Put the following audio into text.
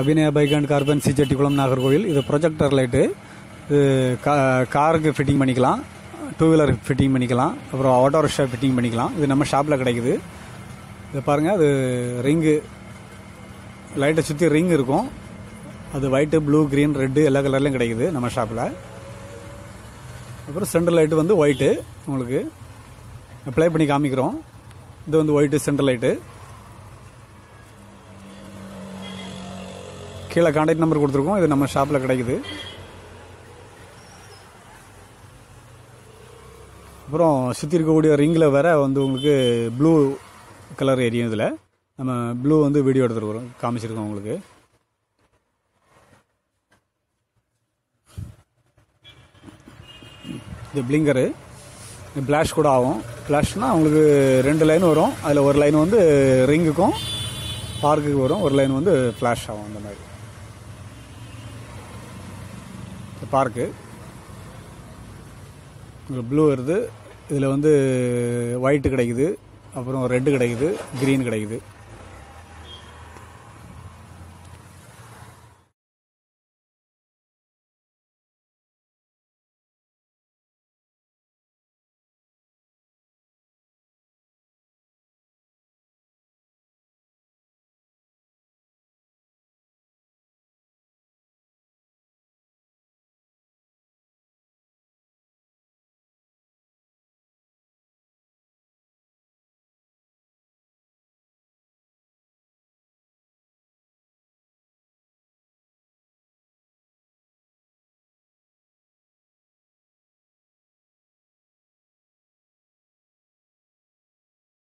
Abinaya bike and carbon C Chettikulam Nagercoil. இது projector light இது கா காருக்கு ஃபிட்டிங் பண்ணிக்கலாம். டூ வீலர் ஃபிட்டிங் பண்ணிக்கலாம். அப்புறம் ஆட்டோ ரிக்ஷா ஃபிட்டிங் பண்ணிக்கலாம். இது நம்ம ஷாப்பில் கிடைக்குது. இதை பாருங்கள் அது ரிங்கு லைட்டை சுற்றி ரிங் இருக்கும். அது ஒயிட்டு ப்ளூ க்ரீன் ரெட்டு எல்லா கலர்லையும் கிடைக்குது நம்ம ஷாப்பில் அப்புறம் சென்டர் லைட்டு வந்து ஒயிட்டு உங்களுக்கு. ப்ளே பண்ணி காமிக்கிறோம். இது வந்து ஒயிட்டு சென்டர் லைட்டு கீழே கான்டாக்ட் நம்பர் கொடுத்துருக்கோம். இது நம்ம ஷாப்பில் கிடைக்குது. அப்புறம் சுற்றி இருக்கக்கூடிய ரிங்கில் வேற வந்து உங்களுக்கு ப்ளூ கலர் எரியும் இதில். நம்ம ப்ளூ வந்து வீடியோ எடுத்துருக்குறோம். காமிச்சிருக்கோம் உங்களுக்கு. இது பிளிங்கரு இது பிளாஷ் கூட ஆகும். பிளாஷ்னால் உங்களுக்கு ரெண்டு லைன் வரும். அதில் ஒரு லைன் வந்து ரிங்குக்கும் பார்க்குக்கு வரும். ஒரு லைன் வந்து ஃப்ளாஷ் ஆகும் அந்த மாதிரி. பார்க்கு. ப்ளூ வருது. இதில் வந்து ஒயிட்டு கிடைக்குது. அப்புறம் ரெட்டு கிடைக்குது. க்ரீன் கிடைக்குது.